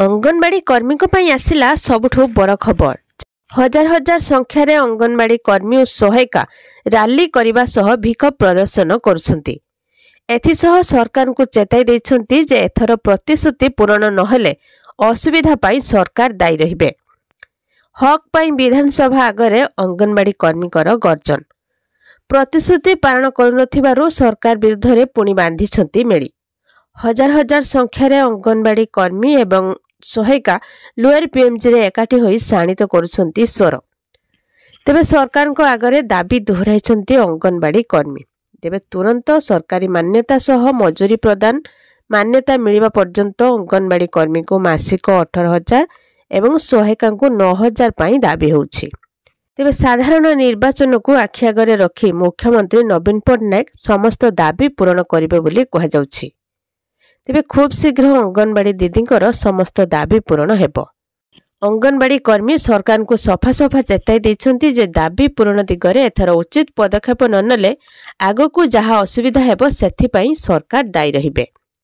ଅଙ୍ଗନବାଡି କର୍ମୀଙ୍କ ପାଇଁ ଆସିଲା ସବୁଠୁ ବଡ଼ ଖବର। ହଜାର ହଜାର ସଂଖ୍ୟାରେ ଅଙ୍ଗନବାଡି କର୍ମୀ ଓ ସହାୟିକା ରାଲି କରିବା ସହ ଭିକ ପ୍ରଦର୍ଶନ କରୁଛନ୍ତି। ଏଥିସହ ସରକାରଙ୍କୁ ଚେତାଇ ଦେଇଛନ୍ତି ଯେ ଏଥର ପ୍ରତିଶ୍ରୁତି ପୂରଣ ନହେଲେ ଅସୁବିଧା ପାଇଁ ସରକାର ଦାୟୀ ରହିବେ। ହକ୍ ପାଇଁ ବିଧାନସଭା ଆଗରେ ଅଙ୍ଗନବାଡି କର୍ମୀଙ୍କର ଗର୍ଜନ। ପ୍ରତିଶ୍ରୁତି ପାଳନ କରୁନଥିବାରୁ ସରକାର ବିରୁଦ୍ଧରେ ପୁଣି ବାନ୍ଧିଛନ୍ତି ମେଳି। ହଜାର ହଜାର ସଂଖ୍ୟାରେ ଅଙ୍ଗନବାଡି କର୍ମୀ ଏବଂ ସହାୟିକା ଲୋୟର ପିଏମ୍ଜିରେ ଏକାଠି ହୋଇ ଶାଣିତ କରୁଛନ୍ତି ସ୍ୱର। ତେବେ ସରକାରଙ୍କ ଆଗରେ ଦାବି ଦୋହରାଇଛନ୍ତି ଅଙ୍ଗନବାଡି କର୍ମୀ। ତେବେ ତୁରନ୍ତ ସରକାରୀ ମାନ୍ୟତା ସହ ମଜୁରୀ ପ୍ରଦାନ ମାନ୍ୟତା ମିଳିବା ପର୍ଯ୍ୟନ୍ତ ଅଙ୍ଗନବାଡି କର୍ମୀଙ୍କୁ ମାସିକ ଅଠର ହଜାର ଏବଂ ସହାୟିକାଙ୍କୁ ନଅ ହଜାର ପାଇଁ ଦାବି ହେଉଛି। ତେବେ ସାଧାରଣ ନିର୍ବାଚନକୁ ଆଖି ଆଗରେ ରଖି ମୁଖ୍ୟମନ୍ତ୍ରୀ ନବୀନ ପଟ୍ଟନାୟକ ସମସ୍ତ ଦାବି ପୂରଣ କରିବେ ବୋଲି କୁହାଯାଉଛି। ତେବେ ଖୁବ୍ ଶୀଘ୍ର ଅଙ୍ଗନବାଡି ଦିଦିଙ୍କର ସମସ୍ତ ଦାବି ପୂରଣ ହେବ। ଅଙ୍ଗନବାଡି କର୍ମୀ ସରକାରଙ୍କୁ ସଫାସଫା ଚେତାଇ ଦେଇଛନ୍ତି ଯେ ଦାବି ପୂରଣ ଦିଗରେ ଏଥର ଉଚିତ ପଦକ୍ଷେପ ନ ନେଲେ ଆଗକୁ ଯାହା ଅସୁବିଧା ହେବ ସେଥିପାଇଁ ସରକାର ଦାୟୀ ରହିବେ।